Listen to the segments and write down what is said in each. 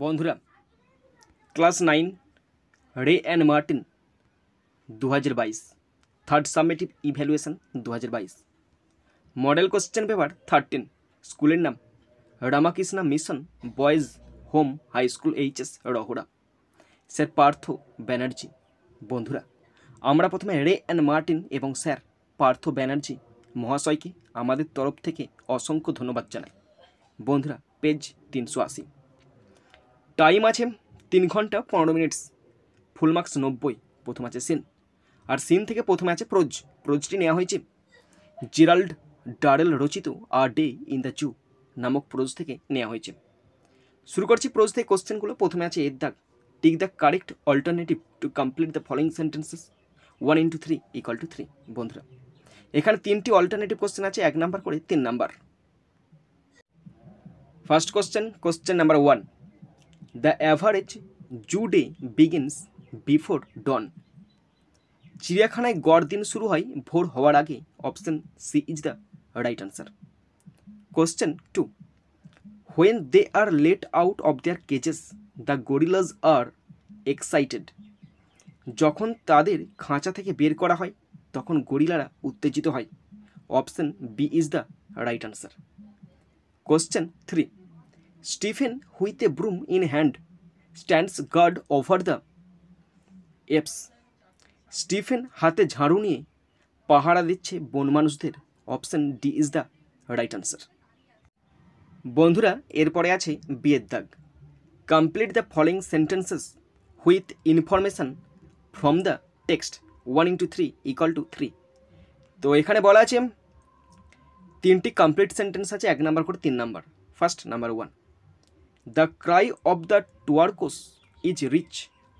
বন্ধুরা, class nine, Ray and Martin দু হাজার বাইশ। থার্ড সাবমেটিভ ইভ্যালুয়েশন দু হাজার বাইশ। Model question paper, thirteen. স্কুলের নাম, Ramakrishna mission boys home high school HS Rahara sir Partha Banerjee. বন্ধুরা, আমরা প্রথমে রে অ্যান্ড মার্টিন এবং স্যার পার্থ ব্যানার্জি মহাশয়কে আমাদের তরফ থেকে অসংখ্য ধন্যবাদ জানাই। বন্ধুরা, পেজ তিনশো আশি। টাইম আছে তিন ঘণ্টা পনেরো মিনিটস ফুল মার্কস নব্বই, প্রথম আছে সিন আর সিন থেকে প্রথমে আছে প্রোজ প্রোজটি নেওয়া হয়েছে জিরাল্ড ডারেল রচিত আর ডে ইন দ্য জু নামক প্রোজ থেকে নেওয়া হয়েছে। শুরু করছি প্রোজ থেকে কোশ্চেনগুলো প্রথমে আছে এর দাগ tick the correct alternative to complete the following sentences one into three equal to three বন্ধুরা। এখানে তিনটি অল্টারনেটিভ কোশ্চেন আছে, এক নাম্বার করে তিন number first question question number one the average zoo day begins before dawn চিড়িয়াখানায় গড় দিন শুরু হয় ভোর হওয়ার আগে। Option C is the right answer question two when they are let out of their cages the gorillas are excited যখন তাদের খাঁচা থেকে বের করা হয়, তখন গরিলারা উত্তেজিত হয়। Option B is the right answer question three Stephen with a broom in hand stands guard over the apes. Stephen হাতে ঝাড়ু নিয়ে পাহারা দিচ্ছে বন মানুষদের। Option D is the right answer. বন্ধুরা, এরপরে আছে বিয়ের দাগ। Complete the following sentences with information from the text one into three equal to three. তো এখানে বলা আছে, তিনটি কমপ্লিট সেন্টেন্স আছে, এক নাম্বার করে তিন number. First, number one. The cry of the touracos is rich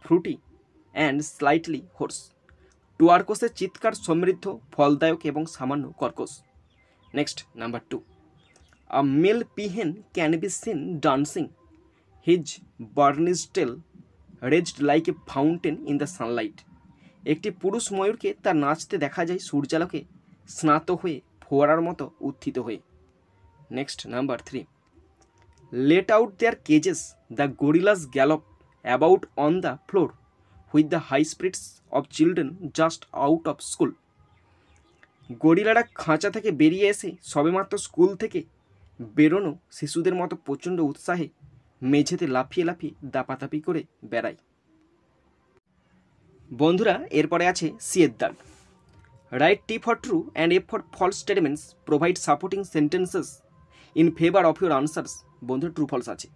fruity and slightly hoarse টুয়ার্কোসের চিৎকার সমৃদ্ধ, ফলদায়ক এবং সামান্য কর্কশ। Next number two a male peahen can be seen dancing his burnished tail raised like a fountain in the sunlight একটি পুরুষ ময়ূরকে তার নাচতে দেখা যায় সূর্যালোকে স্নাত হয়ে ফোয়ারার মতো উত্থিত হয়ে। Next number three let out their cages the gorillas gallop about on the floor with the high spirits of children just out of school গরিলারা খাঁচা থেকে বেরিয়ে এসে সবেমাত্র স্কুল থেকে বেরোনো শিশুদের মতো প্রচণ্ড উৎসাহে মেঝেতে লাফিয়ে লাফিয়ে দাপাতাপি করে বেড়ায়। বন্ধুরা, এরপরে আছে সিয়ের দাগ write T for true and F for false statements provide supporting sentences in favour of your answers বন্ধু ট্রু ফলস আছে।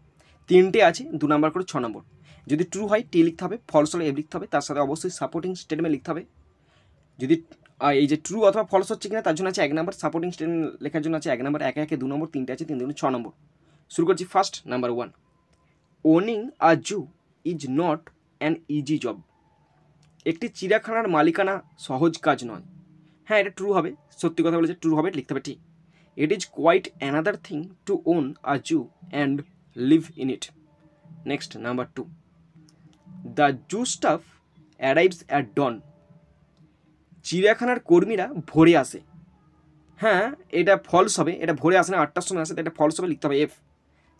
তিনটে আছে, দু নম্বর করে ছ নম্বর যদি ট্রু হয় টি লিখতে হবে ফলস হলে এফ লিখতে হবে, তার সাথে অবশ্যই সাপোর্টিং স্টেটমেন্ট লিখতে হবে। যদি এই যে ট্রু অথবা ফলস হচ্ছে কিনা, তার জন্য আছে এক নম্বর সাপোর্টিং স্টেটমেন্ট লেখার জন্য আছে এক নম্বর একে একে দু নম্বর তিনটে আছে তিন দুগুণে ছ নম্বর শুরু করছি first number one owning a zoo is not an easy job একটি চিড়িয়াখানার মালিকানা সহজ কাজ নয়। হ্যাঁ এটা ট্রু হবে, সত্যি কথা বলেছে ট্রু হবে, লিখতে হবে ঠিক। It is quite another thing to own a zoo and live in it next number two the zoo staff arrives at dawn চিড়িয়াখানার কর্মীরা ভোরে আসে। হ্যাঁ এটা ফলস হবে, এটা ভোরে আসে না, আটটার সময় আসে, এটা ফলস হবে, লিখতে হবে এফ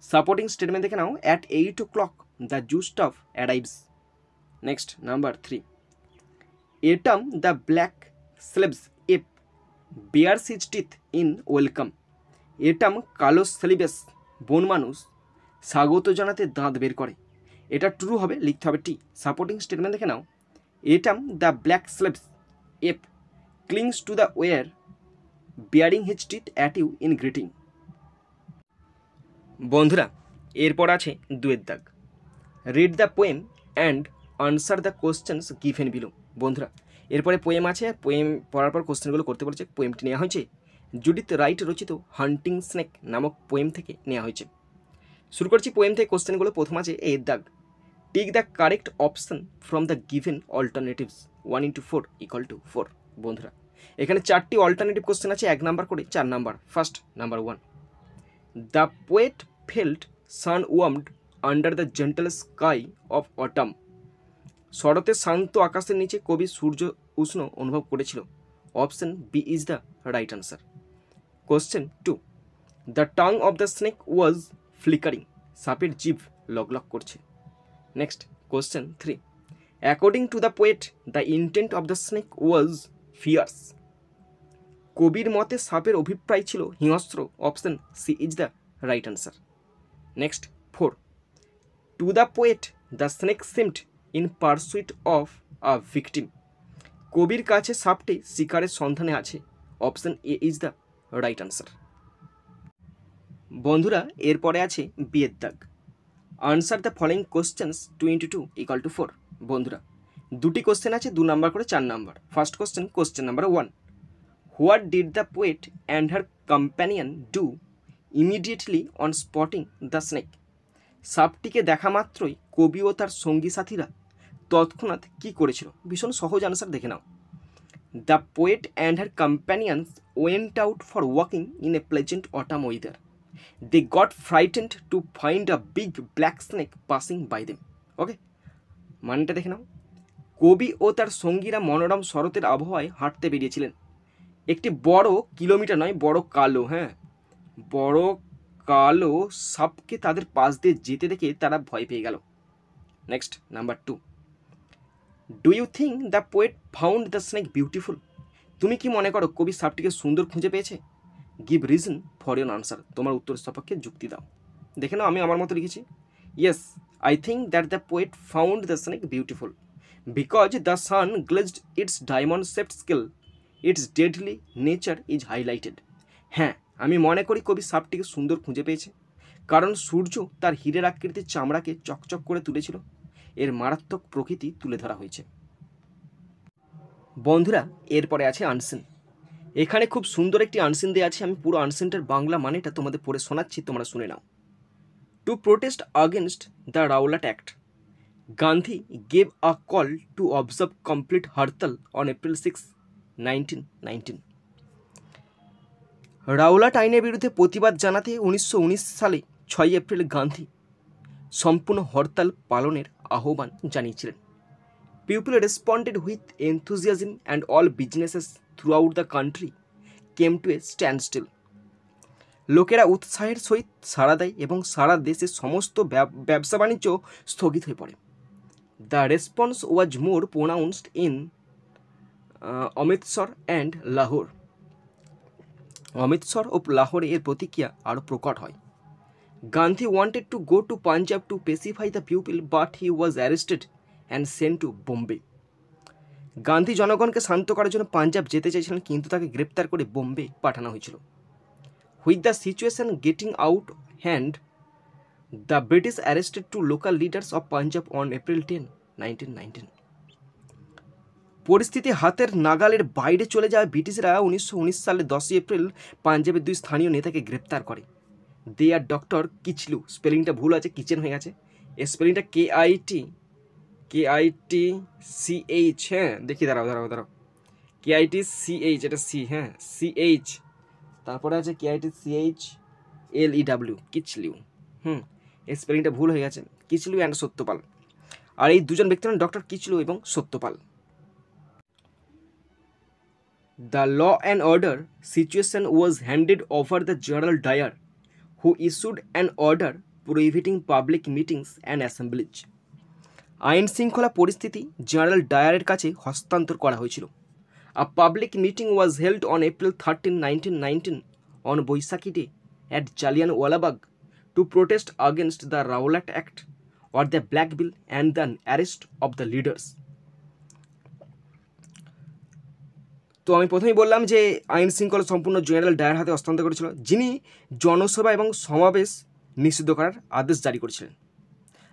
সাপোর্টিং স্টেটমেন্ট দেখে নাও at eight o'clock the zoo staff arrives next number three Atam the black Celebes ape bare his teeth in welcome. Atam কালো স্লেবেস বন মানুষ স্বাগত জানাতে দাঁত বের করে। এটা ট্রু হবে, লিখতে হবে টি। সাপোর্টিং স্টেটমেন্ট দেখে নাও। Atam the black Celebes ape clings to the wire, bearing his teeth at you in greeting. বন্ধুরা, এরপর আছে দুয়ের দাগ। Read the poem and answer the questions given below. বন্ধুরা এরপরে পোয়েম আছে পোয়েম পড়ার পর কোশ্চেনগুলো করতে বলেছে পোয়েমটি নেওয়া হয়েছে। জুডিথ রাইট রচিত হান্টিং স্নেক নামক পোয়েম থেকে নেওয়া হয়েছে। শুরু করছি পোয়েম থেকে কোশ্চেনগুলো প্রথম আছে এ দাগ tick the correct option from the given alternatives one into four equal to four বন্ধুরা। এখানে চারটি অল্টারনেটিভ কোশ্চেন আছে, এক নাম্বার করে, চার number first number one the poet felt sun warmed under the gentle sky of autumn শরতের শান্ত আকাশের নিচে কবি সূর্য উষ্ণ অনুভব করেছিল। Option B is the right answer question two the tongue of the snake was flickering সাপের জিভ লক লক করছে। Next question three according to the poet the intent of the snake was fierce কবির মতে সাপের অভিপ্রায় ছিল হিংস্র। Option C is the right answer next four to the poet the snake seemed in pursuit of a victim. কবির কাছে সাপটি শিকারের সন্ধানে আছে। Option A is the right answer বন্ধুরা, এরপরে আছে বিয়ের দাগ। Answer the following questions two into two equal to four. বন্ধুরা, দুটি কোশ্চেন আছে, দু নাম্বার করে চার number. First question question number one. What did the poet and her companion do immediately on spotting the snake? সাপটিকে দেখা মাত্রই কবি ও তার সঙ্গী সাথীরা তৎক্ষণাৎ কী করেছিল? ভীষণ সহজ আনসার দেখে নাও। The poet and her companions went out for walking in a pleasant autumn weather they got frightened to find a big black snake passing by them okay মানেটা দেখে নাও। কবি ও তার সঙ্গীরা মনোরম শরতের আবহাওয়ায় হাঁটতে বেরিয়েছিলেন। একটি বড় কিলোমিটার নয়, বড় কালো হ্যাঁ? বড় কালো সাপকে তাদের পাশ দিয়ে যেতে দেখে তারা ভয় পেয়ে গেল। Next number two do you think the poet found the snake beautiful তুমি কি মনে করো কবি সাপটিকে সুন্দর খুঁজে পেয়েছে? Give reason for your answer তোমার উত্তর সপক্ষে যুক্তি দাও। দেখে নাও, আমি আমার মতো লিখেছি। Yes I think that the poet found the snake beautiful because the sun glazed its diamond shaped skill its deadly nature is highlighted হ্যাঁ আমি মনে করি কবি সাপটিকে সুন্দর খুঁজে পেয়েছে। কারণ সূর্য তার হীরের আকৃতির চামড়াকে চকচক করে তুলেছিল। এর মারাত্মক প্রকৃতি তুলে ধরা হয়েছে। বন্ধুরা, এরপরে আছে আনসিন। এখানে খুব সুন্দর একটি আনসিন দেওয়া আছে। আমি পুরো আনসিনটার বাংলা মানেটা তোমাদের পড়ে শোনাচ্ছি, তোমরা শুনে নাও। To protest against the Rowlatt Act Gandhi gave a call to observe complete hartal on April six nineteen nineteen Rowlatt আইনের বিরুদ্ধে প্রতিবাদ জানাতে উনিশশো উনিশ সালে ছয় এপ্রিল গান্ধী সম্পূর্ণ হরতাল পালনের আহ্বান জানিয়েছিলেন। People responded with enthusiasm and all businesses throughout the country came to a standstill লোকেরা উৎসাহের সহিত সাড়া দেয় এবং সারা দেশের সমস্ত ব্যবসা বাণিজ্য স্থগিত হয়ে পড়ে। The response was more pronounced in Amritsar and Lahore Amritsar ও লাহোরে এর প্রতিক্রিয়া আরও প্রকট হয়। Gandhi wanted to go to Punjab to pacify the people but he was arrested and sent to Bombay Gandhi জনগণকে শান্ত করার জন্য পাঞ্জাব যেতে চেয়েছিলেন কিন্তু তাকে গ্রেপ্তার করে বোম্বে পাঠানো হয়েছিল। With the situation getting out hand the British arrested two local leaders of Punjab on April ten nineteen nineteen পরিস্থিতি হাতের নাগালের বাইরে চলে যাওয়া ব্রিটিশরা উনিশশো উনিশ সালে দশই এপ্রিল পাঞ্জাবের দুই স্থানীয় নেতাকে গ্রেপ্তার করে। দে আর ডক্টর কিচলু। স্পেলিংটা ভুল আছে কিচেন হয়ে গেছে। এই স্পেলিংটা K I T K I T C H হ্যাঁ দেখি দাঁড়াও দাঁড়াও দাঁড়াও। K I T C H এটা সি হ্যাঁ সি এইচ তারপরে আছে K I T C H L E W কিচলিউ হুম এই স্পেলিংটা ভুল হয়ে গেছে। কিচলু অ্যান্ড সত্যপাল। আর এই দুজন ব্যক্তি হলেন ডক্টর কিচলু এবং Satyapal. The law and order situation was handed over the general Dyer, who issued an order prohibiting public meetings and assemblies. আইন শৃঙ্খলা পরিস্থিতি জেনারেল ডায়ারের কাছে হস্তান্তর করা হয়েছিল a public meeting was held on April thirteen nineteen nineteen on Baisakhi day at Jallianwala Walabagh to protest against the Rowlatt Act or the black bill and the arrest of the leaders তো আমি প্রথমেই বললাম যে আইন শৃঙ্খলা সম্পূর্ণ general Dier হাতে হস্তান্তর করেছিল, যিনি জনসভা এবং সমাবেশ নিষিদ্ধ করার আদেশ জারি করেছিলেন।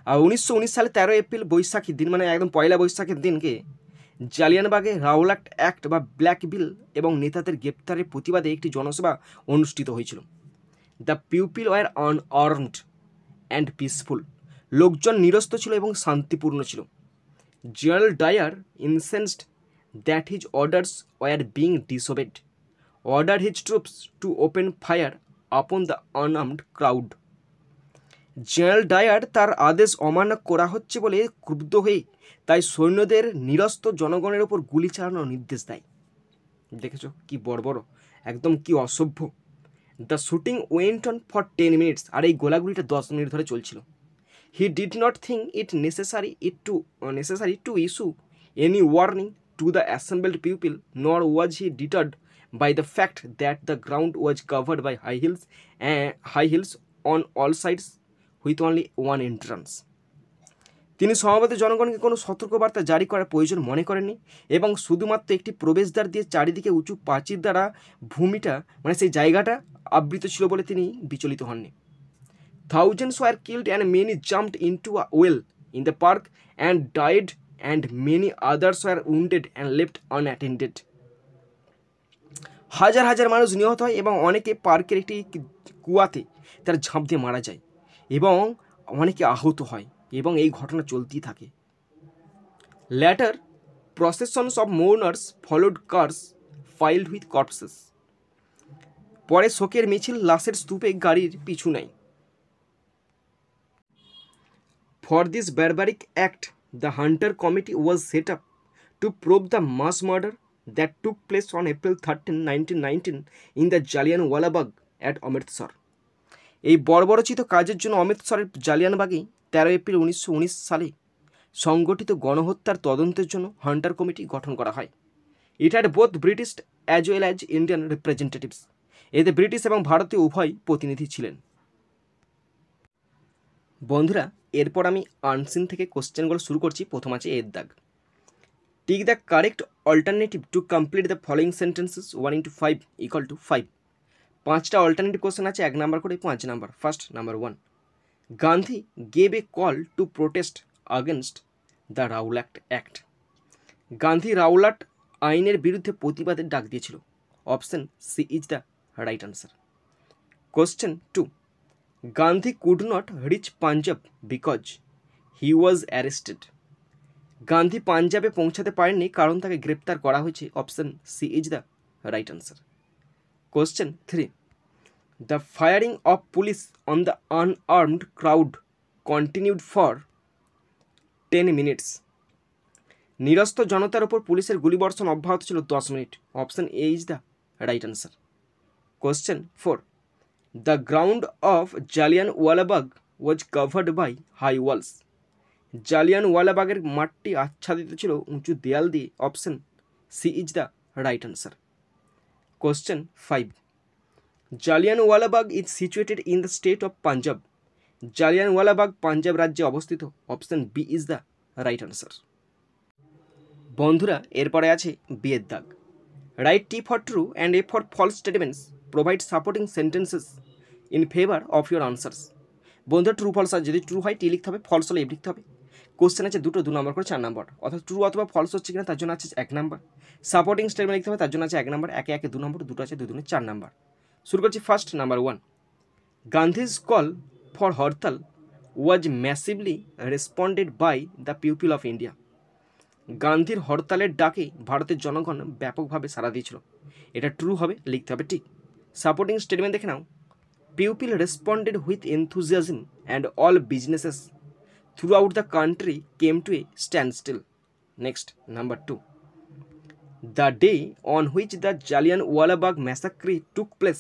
আর উনিশশো উনিশ সালে তেরো এপ্রিল বৈশাখীর দিন মানে একদম পয়লা বৈশাখের দিনকে জালিয়ানবাগে রাওলাট অ্যাক্ট বা ব্ল্যাক বিল এবং নেতাদের গ্রেপ্তারের প্রতিবাদে একটি জনসভা অনুষ্ঠিত হয়েছিল। The people were unarmed and peaceful. লোকজন নিরস্ত ছিল এবং শান্তিপূর্ণ ছিল। General Dyer incensed that his orders were being disobeyed, ordered his troops to open fire upon the unarmed crowd. General Dyer তার আদেশ অমান্য করা হচ্ছে বলে ক্রুব্ধ হয়ে তাই সৈন্যদের নিরস্ত জনগণের ওপর গুলি চালানোর নির্দেশ দেয়। দেখেছ কি বড় একদম কি অসভ্য। The shooting went on for ten minutes আর এই গোলাগুলিটা দশ মিনিট ধরে চলছিল। He did not think it necessary it to necessary to issue any warning to the assembled people nor was he ডিটার্ড by the fact that the ground was covered by high hills, and high hills on all sides with only one entrance. তিনি সমাবেত জনগণকে কোনো সতর্কবার্তা জারি করার প্রয়োজন মনে করেননি, এবং শুধুমাত্র একটি প্রবেশদ্বার দিয়ে চারিদিকে উঁচু প্রাচীর দ্বারা ভূমিটা মানে সেই জায়গাটা, আবৃত ছিল বলে তিনি বিচলিত হননি। Thousands were killed and many jumped into a well in the park and died and many others were wounded and left unattended হাজার হাজার মানুষ নিহত হয় এবং অনেকে পার্কের একটি কুয়াতে তার ঝাঁপ দিয়ে মারা যায় এবং অনেকে আহত হয় এবং এই ঘটনা চলতেই থাকে। Later processions of mourners followed cars filled with corpses পরে শোকের মিছিল, লাশের স্তূপে গাড়ির পিছু নেয়। For this barbaric act the Hunter committee was set up to prove the mass murder that took place on April 13, 1919 in the Jallianwala at Amritsar এই বর্বরচিত কাজের জন্য অমৃতসরের জালিয়ানবাগেই তেরো এপ্রিল উনিশশো উনিশ সালে সংগঠিত গণহত্যার তদন্তের জন্য হান্টার কমিটি গঠন করা হয়। It had both British as well as Indian representatives এতে ব্রিটিশ এবং ভারতীয় উভয় প্রতিনিধি ছিলেন। বন্ধুরা এরপর আমি আনসিন থেকে কোশ্চেনগুলো শুরু করছি। প্রথম আছে এর দাগ। Tick the correct alternative to complete the following sentences one into five equal to five পাঁচটা অল্টারনেটিভ কোশ্চেন আছে, এক নাম্বার করে পাঁচ number first number one Gandhi gave a call to protest against the Rowlatt act Gandhi Rowlatt আইনের বিরুদ্ধে প্রতিবাদের ডাক দিয়েছিল। Option C is the right answer question two Gandhi could not reach Punjab because he was arrested Gandhi পাঞ্জাবে পৌঁছাতে পারেননি কারণ তাকে গ্রেপ্তার করা হয়েছে option C is the right answer question three the firing of police on the unarmed crowd continued for ten minutes নিরস্ত জনতার ওপর পুলিশের গুলিবর্ষণ অব্যাহত ছিল দশ minute. Option A is the right answer question four ground of Jallianwala Bagh was covered by high walls জালিয়ানওয়ালাবাগের মাঠটি আচ্ছাদিত ছিল উঁচু দেয়াল দিয়ে। Option C is the right answer question five Jallianwala Bagh is situated in the state of Punjab Jallianwala Bagh Punjab রাজ্যে অবস্থিত। Option B is the right answer বন্ধুরা, এরপরে আছে বিয়ের দাগ। Write T for true and F for false statements provide supporting sentences in favour of your answers বন্ধুরা true false আর যদি ট্রু হয় টি লিখতে হবে ফলস হলে এফ লিখতে হবে। কোশ্চেন আছে দুটো, দু নম্বর করে, চার নম্বর অর্থাৎ ট্রু অথবা ফলস হচ্ছে কিনা, তার জন্য আছে এক নম্বর সাপোর্টিং স্টেটমেন্ট লিখতে হবে, তার জন্য আছে এক নম্বর একে একে দু নম্বর দুটো আছে দু দুনে চার নম্বর শুরু করছি first number one Gandhi's call for hartal was massively responded by the people of India গান্ধীর হরতালের ডাকে ভারতের জনগণ ব্যাপকভাবে সাড়া দিয়েছিল। এটা ট্রু হবে, লিখতে হবে ঠিক। সাপোর্টিং স্টেটমেন্ট দেখে নাও। People responded with enthusiasm and all businesses through the country came to a standstill next number two the day on which the Jallianwala Bagh massacre took place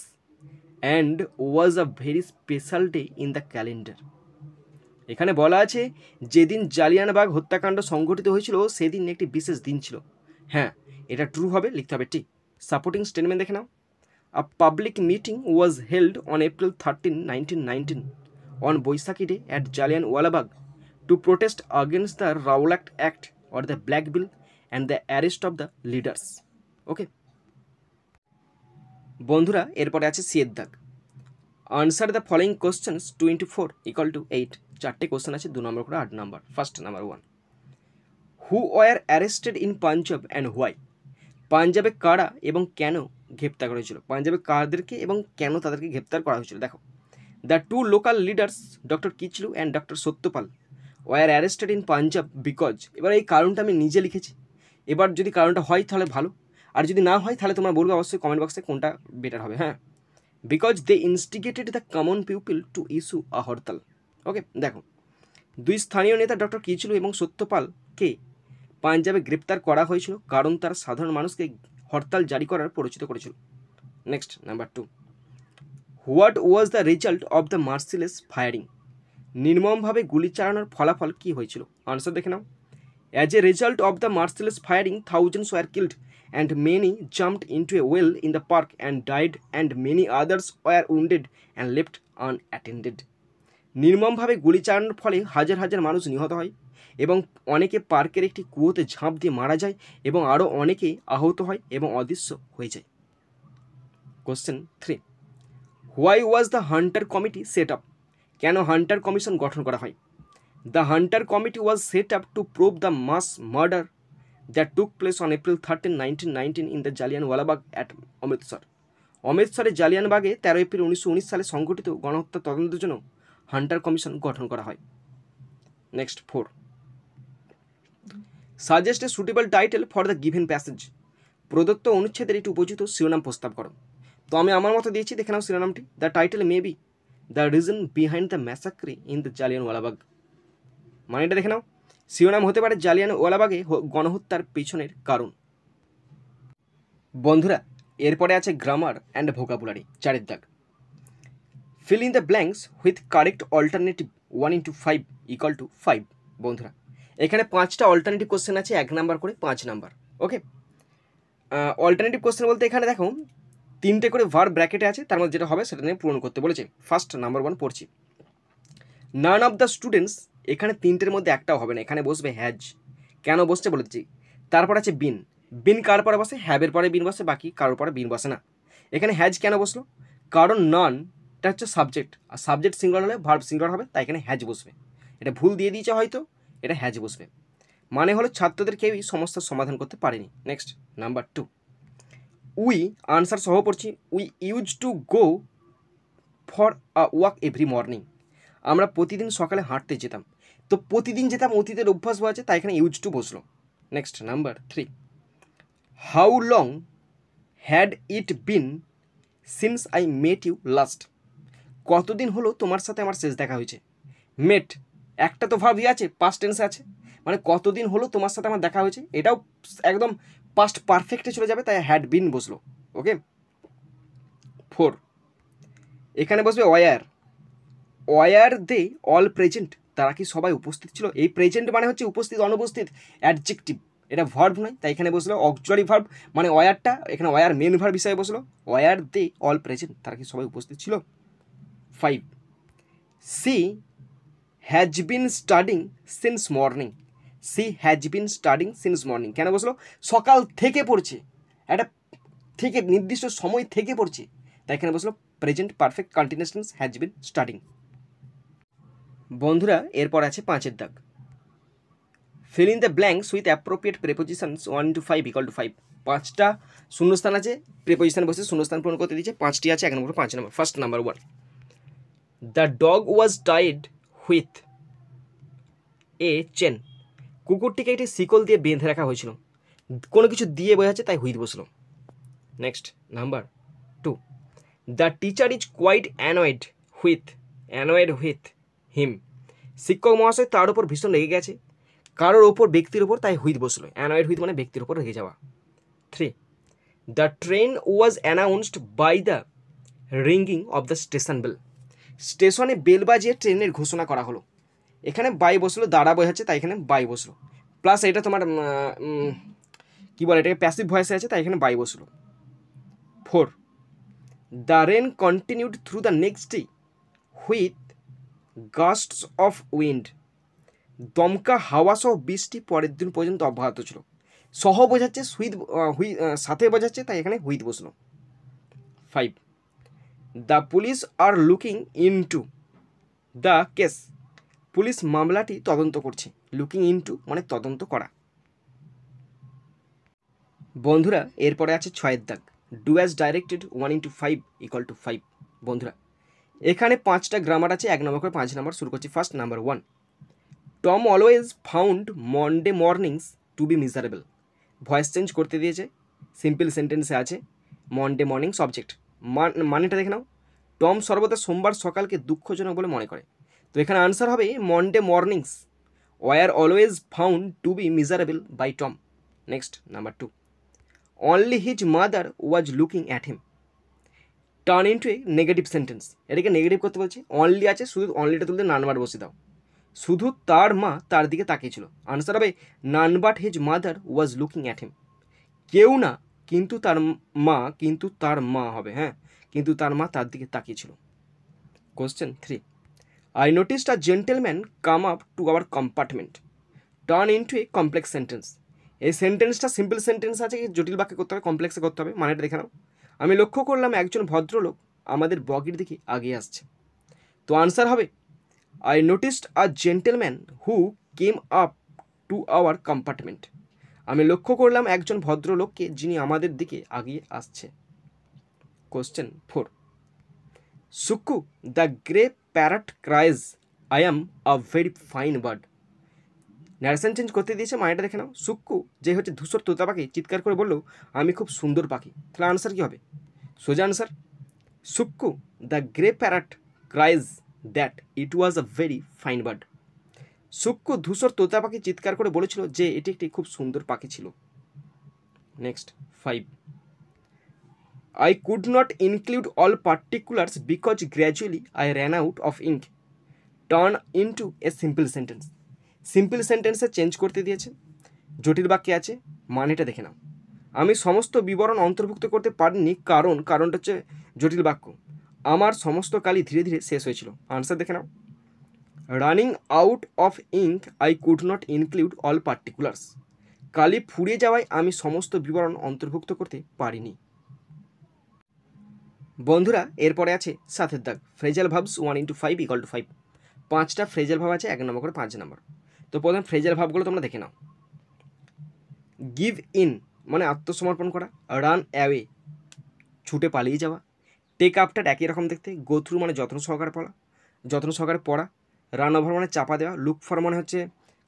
and was a very special day in the calendar এখানে বলা আছে, যেদিন জালিয়ানবাগ হত্যাকাণ্ড সংঘটিত হয়েছিল, সেদিন একটি বিশেষ দিন ছিল। হ্যাঁ এটা ট্রু হবে, লিখতে হবে ঠিক। সাপোর্টিং স্টেটমেন্ট দেখে নাও। A public meeting was held on April thirteen nineteen nineteen on Baisakhi day at Jallianwala Bagh to protest against the Rowlatt Act or the Black Bill and the arrest of the leaders. Okay বন্ধুরা, এরপরে আছে সিয়ের দাগ answer the following questions two four equal to eight চারটে question আছে, দু নম্বর করে আট নম্বর first number one who were arrested in Punjab and why পাঞ্জাবে কারা এবং কেন গ্রেপ্তার করা হয়েছিল। পাঞ্জাবে কাদেরকে এবং কেন তাদেরকে গ্রেপ্তার করা হয়েছিল? দেখো the two local leaders doctor Kitchlu and doctor Satyapal were arrested in Punjab because এবার এই কারণটা আমি নিজে লিখেছি। এবার যদি কারণটা হয় তাহলে ভালো। আর যদি না হয় তাহলে তোমরা বলবে অবশ্যই কমেন্ট বক্সে কোনটা বেটার হবে হ্যাঁ? Because they instigated the common people to issue a hartal. Okay দেখো, দুই স্থানীয় নেতা ডক্টর কিচলু এবং সত্যপালকে পাঞ্জাবে গ্রেপ্তার করা হয়েছিল কারণ তারা সাধারণ মানুষকে হরতাল জারি করার পরিচিত করেছিল। Next number two what was the result of the merciless firing নির্মমভাবে গুলি চালানোর ফলাফল কী হয়েছিল? আনসার দেখে নাও। As a result of the merciless firing thousands were killed and many jumped into a well in the park and died and many others were wounded and left unattended নির্মমভাবে গুলি চালানোর ফলে হাজার হাজার মানুষ নিহত হয়। এবং অনেকে পার্কের একটি কুয়োতে ঝাঁপ দিয়ে মারা যায় এবং আরও অনেকে আহত হয় এবং অদৃশ্য হয়ে যায়। Question three why was the Hunter committee set up কেন হান্টার কমিশন গঠন করা হয়? The Hunter committee was set up to prove the mass murder that took place on April thirteen nineteen nineteen in the Jallianwala Bagh at Amritsar অমৃতসরের জালিয়ানবাগে তেরো এপ্রিল উনিশশো উনিশ সালে সংঘটিত গণহত্যা তদন্তের জন্য হান্টার কমিশন গঠন করা হয়। Next four suggest a suitable title for the given passage প্রদত্ত অনুচ্ছেদের একটি উপযুক্ত শিরোনাম প্রস্তাব করো তো আমি আমার মতো দিয়েছি দেখে নাও শিরোনামটি the title may be the reason behind the massacre in the Jallianwala Bagh মানেটা দেখে নাও শিরোনাম হতে পারে জালিয়ান ওয়ালাবাগে গণহত্যার পিছনের কারণ বন্ধুরা এরপরে আছে গ্রামার অ্যান্ড ভোকাবুলারি চারের দাগ fill in the blanks with correct alternative one into five equal to five বন্ধুরা এখানে পাঁচটা অল্টারনেটিভ কোশ্চেন আছে, এক নাম্বার করে পাঁচ নাম্বার ওকে অল্টারনেটিভ কোশ্চেন বলতে এখানে দেখো, তিনটে করে ভার ব্র্যাকেটে আছে, তার মধ্যে যেটা হবে সেটা নিয়ে পূরণ করতে বলেছে। ফার্স্ট নাম্বার ওয়ান পড়ছি। নান অফ দ্য স্টুডেন্টস এখানে তিনটের মধ্যে একটাও হবে না, এখানে বসবে হ্যাজ কেন বসছে বলেছি তারপর আছে বিন বিন কার পরে বসে? হ্যাবের পরে বিন বসে, বাকি কারোর পরে বিন বসে না। এখানে হ্যাজ কেন বসল? কারণ ননটা হচ্ছে সাবজেক্ট আর সাবজেক্ট সিঙ্গল হলে ভার্ব সিঙ্গল হবে, তাই এখানে হ্যাজ বসবে। এটা ভুল দিয়ে দিয়েছে হয়তো। এটা হ্যাজ বসবে মানে হলো ছাত্রদের কেউই সমস্যার সমাধান করতে পারেনি। Next number two we answer সহ পড়ছি। We use to go for a walk every morning আমরা প্রতিদিন সকালে হাঁটতে যেতাম। তো প্রতিদিন যেতাম অতীতের অভ্যাস হয়েছে, তাই এখানে ইউজ টু বসল। Next number three how long had it been since I met you last কতদিন হলো তোমার সাথে আমার শেষ দেখা হয়েছে? মেট একটা তো ভাবই আছে পাস্ট টেন্সে আছে। মানে কতদিন হলো তোমার সাথে আমার দেখা হয়েছে, এটাও একদম পাস্ট পারফেক্টে চলে যাবে, তাই হ্যাড বিন বসল ওকে ফোর এখানে বসবে were were they all present তারা কি সবাই উপস্থিত ছিল? এই প্রেজেন্ট মানে হচ্ছে উপস্থিত, অনুপস্থিত অ্যাডজেক্টিভ এটা ভার্ভ নয়, তাই এখানে বসল অক্সুয়ারি ভার্ভ মানে ওয়ারটা এখানে ওয়ার মেন ভার্ভ হিসাবে বসল ওয়ার দে অল প্রেজেন্ট তারা কি সবাই উপস্থিত ছিল? Five she has been studying since morning she has been studying since morning কেন বসল সকাল থেকে পড়ছে। একটা থেকে নির্দিষ্ট সময় থেকে পড়ছে। তাই এখানে বসল present perfect continuous has been studying বন্ধুরা, এরপর আছে পাঁচের দাগ। Fill in the blanks with appropriate prepositions one two five equal to five পাঁচটা শূন্যস্থান আছে প্রেপোজিশন বসে শূন্যস্থান পূরণ করতে দিয়েছে, পাঁচটি আছে, এক নম্বর, পাঁচ নম্বর first number one the dog was tied with. A chain. কুকুরটিকে একটি শিকল দিয়ে বেঁধে রাখা হয়েছিল। কোনো কিছু দিয়ে বোঝাচ্ছে তাই হুইথ বসল। Next, number two. The teacher is quite annoyed with annoyed with him. শিক্ষক মহাশয় তার উপর ভীষণ রেগে গেছে। কারোর ওপর ব্যক্তির ওপর তাই হুইথ বসল। অ্যানয়েড হুইথ মানে ব্যক্তির ওপর রেগে যাওয়া। Three. The train was announced by the ringing of the station bell. স্টেশনে বেল বাজিয়ে ট্রেনের ঘোষণা করা হলো। এখানে বাই বসল, দাঁড়া বোঝাচ্ছে, তাই এখানে বাই বসল। প্লাস এটা তোমার কী বলে এটাকে প্যাসিভ ভয়েসে আছে, তাই এখানে বাই বসল। Four the rain continued through the next day with gusts of wind দমকা, হাওয়া সহ বৃষ্টি পরের দিন পর্যন্ত অব্যাহত ছিল। সহ বোঝাচ্ছে হুইথ হুই সাথে বোঝাচ্ছে, তাই এখানে হুইথ বসল। Five the police are looking in to the case police মামলাটি তদন্ত করছে। লুকিং ইনটু মানে তদন্ত করা। বন্ধুরা, এরপরে আছে ছয়ের দাগ। Do as directed one into five equal to five বন্ধুরা, এখানে পাঁচটা গ্রামার আছে, এক নম্বর করে পাঁচ নম্বর শুরু করছি first number one Tom always found Monday mornings to be miserable voice change করতে দিয়েছে সিম্পল সেন্টেন্সে আছে মন্ডে মর্নিং সাবজেক্ট মানেটা দেখে নাও। টম সর্বদা সোমবার সকালকে দুঃখজনক বলে মনে করে। তো এখানে আনসার হবে Monday mornings were always found to be miserable by Tom next number two only his mother was looking at him turn into a negative sentence এটাকে নেগেটিভ করতে বলছি। অনলি আছে, শুধু অনলিটা তুলতে নানবার বসে দাও। শুধু তার মা তার দিকে তাকিয়েছিল আনসার হবে none but his mother was looking at him কেউ না কিন্তু তার মা, কিন্তু তার মা হবে হ্যাঁ? কিন্তু তার মা তার দিকে তাকিয়েছিল। Question three I noticed a gentleman come up to our compartment turn into a complex sentence এই সেন্টেন্সটা সিম্পল সেন্টেন্স আছে কি? জটিল বাক্যে করতে হবে কমপ্লেক্সে করতে হবে, মানেটা দেখে নাও। আমি লক্ষ্য করলাম একজন ভদ্রলোক আমাদের বগির দিকে আগিয়ে আসছে। তো আনসার হবে I noticed a gentleman who came up to our compartment আমি লক্ষ্য করলাম একজন ভদ্রলোককে যিনি আমাদের দিকে আগিয়ে আসছে। Question four Sukku the grey parrot cries I am a very fine bird narration change করতে দিয়েছে মানেটা দেখে নাও। সুক্কু যে হচ্ছে ধূসর তোতা পাখি, চিৎকার করে বলল, আমি খুব সুন্দর পাখি। তাহলে আনসার কী হবে? সোজা answer Sukku the grey parrot cries that it was a very fine bird Sukku ধূসর তোতা পাখি চিৎকার করে বলেছিল যে এটি একটি খুব সুন্দর পাখি ছিল। Next five I could not include all particulars because gradually I ran out of ink turn into a simple sentence simple সেন্টেন্সে চেঞ্জ করতে দিয়েছে, জটিল বাক্যে আছে, মানেটা দেখে নাও। আমি সমস্ত বিবরণ অন্তর্ভুক্ত করতে পারিনি, কারণ, কারণটা হচ্ছে জটিল বাক্য। আমার সমস্ত কালি ধীরে ধীরে শেষ হয়েছিল। আনসার দেখে নাও। Running out of ink I could not include all particulars কালি ফুরিয়ে যাওয়ায় আমি সমস্ত বিবরণ অন্তর্ভুক্ত করতে পারিনি। বন্ধুরা, এরপরে আছে সাথের দাগ। Phrasal verbs one into five equal to five পাঁচটা ফ্রেজাল ভাব আছে, এক নম্বর করে পাঁচ নম্বর। তো প্রথমে ফ্রেজাল ভাবগুলো তোমরা দেখে নাও। গিভ ইন মানে আত্মসমর্পণ করা রান অ্যাওয়ে ছুটে পালিয়ে যাওয়া। টেক আপটার একই রকম দেখতে গো থ্রু মানে যত্ন সহকারে পড়া, যত্ন সহকারে পড়া রান ওভার মানে চাপা দেওয়া লুক ফর মানে হচ্ছে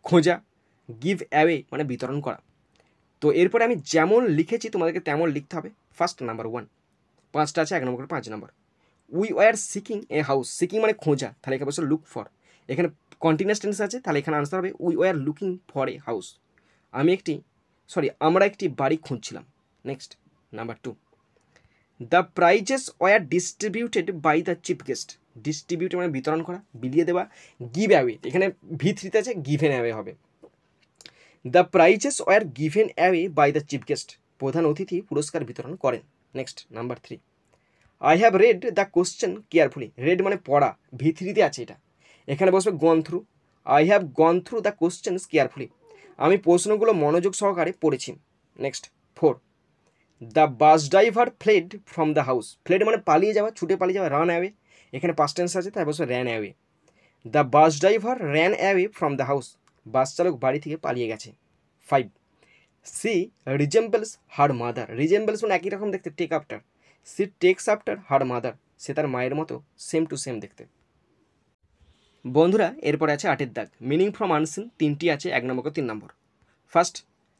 খোঁজা গিভ অ্যাওয়ে মানে বিতরণ করা। তো এরপরে আমি যেমন লিখেছি তোমাদেরকে তেমন লিখতে হবে। ফার্স্ট নাম্বার ওয়ান পাঁচটা আছে, এক নম্বর করে পাঁচ নম্বর we were seeking a house seeking মানে খোঁজা, তাহলে এখানে বসে লুক ফর এখানে কন্টিনিউস টেন্স আছে, তাহলে এখানে আনসার হবে we were looking for a house আমি একটি সরি আমরা একটি বাড়ি খুঁজছিলাম। Next number two the prizes were distributed by the chief guest distribute মানে বিতরণ করা, বিলিয়ে দেওয়া গিভ অ্যাওয়ে এখানে ভি থ্রিতে আছে গিভেন অ্যাওয়ে হবে। The prizes were given away by the chief guest প্রধান অতিথি পুরস্কার বিতরণ করেন। Next number three I have read the question carefully read মানে পড়া। ভি থ্রিতে আছে এটা। এখানে বসবে gone through I have gone through the questions carefully আমি প্রশ্নগুলো মনোযোগ সহকারে পড়েছি। Next four the bus driver fled from the house fled মানে পালিয়ে যাওয়া, ছুটে পালিয়ে যাওয়া রান অ্যাওয়ে এখানে পাস্ট টেন্স আছে, তাই বসবে ran away the bus driver ran away from the house bus চালক বাড়ি থেকে পালিয়ে গেছে। Five she resembles her mother resembles মানে একই রকম দেখতে take after she takes after her mother সে তার মায়ের মতো সেম টু সেম দেখতে। বন্ধুরা, এরপরে আছে আটের দাগ। মিনিং ফ্রম আনসিন তিনটি আছে, এক নম্বর তিন নম্বর। ফার্স্ট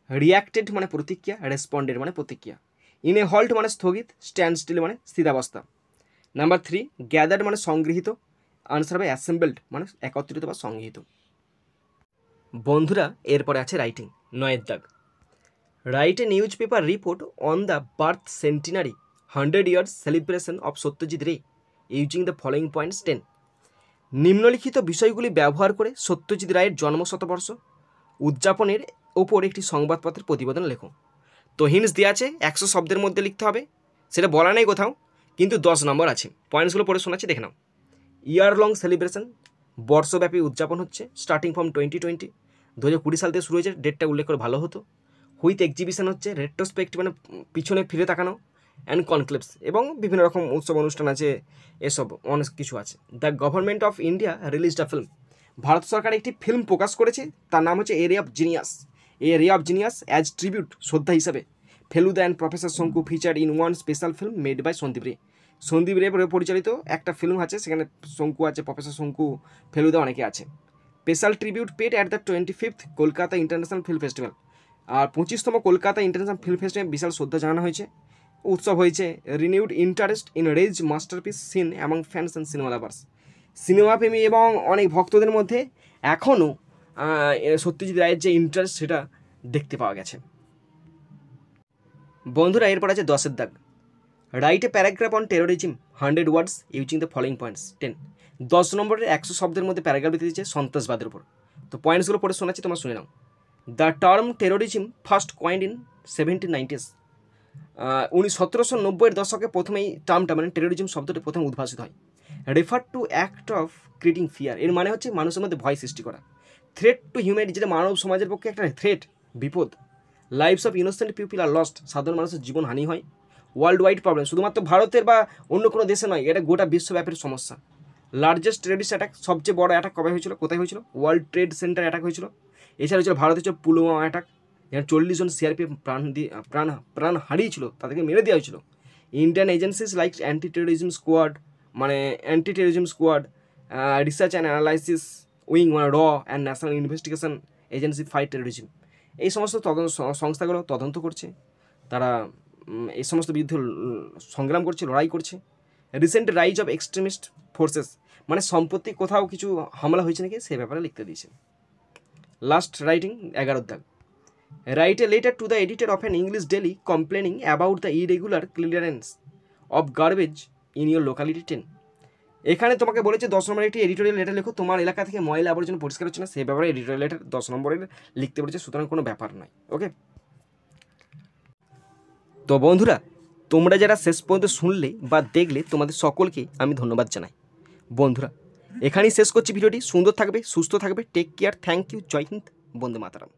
রিয়াক্টেড মানে প্রতিক্রিয়া রেসপন্ডেড মানে প্রতিক্রিয়া। ইন হল্ট মানে স্থগিত স্ট্যান্ড স্টিল মানে স্থিতাবস্থা। নাম্বার থ্রি গ্যাদার্ড মানে সংগৃহীত। আনসার হবে অ্যাসেম্বলড মানে একত্রিত বা সংগৃহীত। বন্ধুরা, এরপরে আছে রাইটিং নয়ের দাগ। Write a newspaper report on the birth centenary hundred years celebration of Satyajit Ray using the following points ten নিম্নলিখিত বিষয়গুলি ব্যবহার করে সত্যজিৎ রায়ের জন্ম শতবর্ষ উদযাপনের ওপর একটি সংবাদপত্রের প্রতিবেদন লেখো। তো হিন্টস দেওয়া আছে, একশো শব্দের মধ্যে লিখতে হবে। সেটা বলা নেই কোথাও। কিন্তু দশ নম্বর আছে। পয়েন্টসগুলো পড়ে শোনাচ্ছি, দেখে নাও। ইয়ার লং সেলিব্রেশন বর্ষব্যাপী উদযাপন হচ্ছে স্টার্টিং ফ্রম টোয়েন্টি টোয়েন্টি দু হাজার কুড়ি সাল থেকে শুরু হয়েছে ডেটটা উল্লেখ করে ভালো হতো। হুইথ এক্সিবিশন হচ্ছে রেট্রোস্পেক্ট মানে পিছনে ফিরে তাকানো অ্যান্ড কনক্লেপস এবং বিভিন্ন রকম উৎসব অনুষ্ঠান আছে, এসব অনেক কিছু আছে। The government of India released a film Bharat সরকার একটি ফিল্ম প্রকাশ করেছে, তার নাম হচ্ছে area of genius a area of genius as tribute শ্রদ্ধা হিসাবে। Feluda and professor Shonku feature in one special film made by Sandip Ray Sandip Ray পরিচালিত একটা ফিল্ম আছে, সেখানে শঙ্কু আছে প্রফেসর শঙ্কু ফেলুদা অনেকে আছে। Special tribute paid at the twenty fifth Kolkata international film festival আর পঁচিশতম কলকাতা ইন্টারন্যাশনাল ফিল্ম ফেস্টিভ্যাল বিশাল শ্রদ্ধা জানানো হয়েছে। উৎসব হয়েছে renewed interest in Ray's masterpiece seen among fans and cinema lovers cinema প্রেমী এবং অনেক ভক্তদের মধ্যে এখনও সত্যজিৎ রায়ের যে ইন্টারেস্ট সেটা দেখতে পাওয়া গেছে। বন্ধুরা, এরপর আছে দশের দাগ। Write a paragraph on terrorism hundred words using the following points ten দশ নম্বরের একশো শব্দের মধ্যে প্যারাগ্রাফ দিতে দিচ্ছে সন্ত্রাসবাদের উপর। তো পয়েন্টসগুলো পড়ে শোনাচ্ছি, তোমার শুনে নাও। The term terrorism first coined in seventeen nineties উনি সতেরোশো নব্বইয়ের দশকে প্রথমে এই টার্মটা মানে টেরোরিজম শব্দটি প্রথম উদ্ভাসিত হয়। Refer to act of creating fear এর মানে হচ্ছে মানুষের মধ্যে ভয় সৃষ্টি করা। থ্রেট টু হিউম্যানিটি যেটা মানব সমাজের পক্ষে একটা থ্রেট বিপদ। Lives of innocent people are lost সাধারণ মানুষের জীবন হানি হয়। ওয়ার্ল্ড ওয়াইড প্রবলেম শুধুমাত্র ভারতের বা অন্য কোনো দেশে নয়, এটা গোটা বিশ্বব্যাপীর সমস্যা। লার্জেস্ট টেরিস্ট অ্যাটাক সবচেয়ে বড় অ্যাটাক কবে হয়েছিল, কোথায় হয়েছিল? ওয়ার্ল্ড ট্রেড সেন্টার অ্যাটাক হয়েছিল। এছাড়া হয়েছিল ভারতে হচ্ছে পুলওয়ামা অ্যাটাক যেখানে চল্লিশ জন সিআরপিএফ প্রাণ দিয়ে, প্রাণ প্রাণ হারিয়েছিল, তাদেরকে মেরে দেওয়া হয়েছিল। Indian agencies like anti terrorism squad মানে anti terrorism squad research and analysis wing মানে র and national investigation agency fight terrorism এই সমস্ত তদন্ত সংস্থাগুলো তদন্ত করছে। তারা এই সমস্ত বিরুদ্ধে সংগ্রাম করছে, লড়াই করছে। Recent rise of extremist forces মানে সম্পত্তি কোথাও কিছু হামলা হয়েছে নাকি সে ব্যাপারে লিখতে দিয়েছে। লাস্ট রাইটিং এগারো দাগ। Write a letter to the editor of an English daily complaining about the irregular clearance of garbage in your locality ten এখানে তোমাকে বলেছে দশ নম্বরের একটি এডিটোরিয়াল লেটার লেখো। তোমার এলাকা থেকে ময়লা আবর্জনা পরিষ্কার হচ্ছে না, সেই ব্যাপারে এডিটোরিয়াল লেটার দশ নম্বরের লিখতে বলেছে, সুতরাং কোনো ব্যাপার নয় ওকে তো বন্ধুরা, তোমরা যারা শেষ পর্যন্ত শুনলে বা দেখলে, তোমাদের সকলকে আমি ধন্যবাদ জানাই। বন্ধুরা, এখানেই শেষ করছি ভিডিওটি। সুন্দর থাকবে, সুস্থ থাকবে। Take care thank you Joy Hind, Vande Mataram.